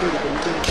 Gracias.